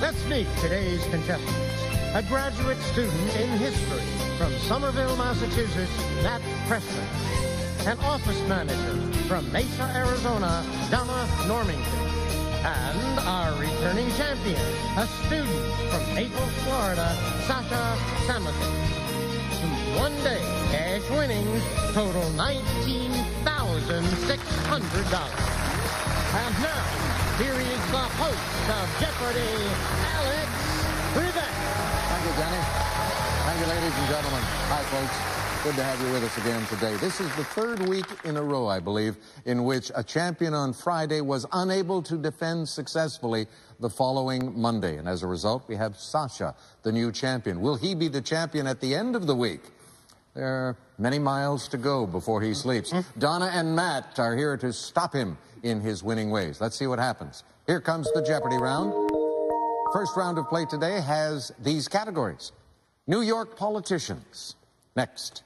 Let's meet today's contestants. A graduate student in history from Somerville, Massachusetts, Matt Preston. An office manager from Mesa, Arizona, Donna Normington. And our returning champion, a student from Naples, Florida, Sasha. Whose one day cash winnings total $19,600. And now, here is the host of Jeopardy, Alex Trebek. Thank you, Johnny. Thank you, ladies and gentlemen. Hi, folks. Good to have you with us again today. This is the third week in a row, I believe, in which a champion on Friday was unable to defend successfully the following Monday. And as a result, we have Sasha, the new champion. Will he be the champion at the end of the week? There are many miles to go before he sleeps. Donna and Matt are here to stop him in his winning ways. Let's see what happens. Here comes the Jeopardy round. First round of play today has these categories. New York politicians. Next.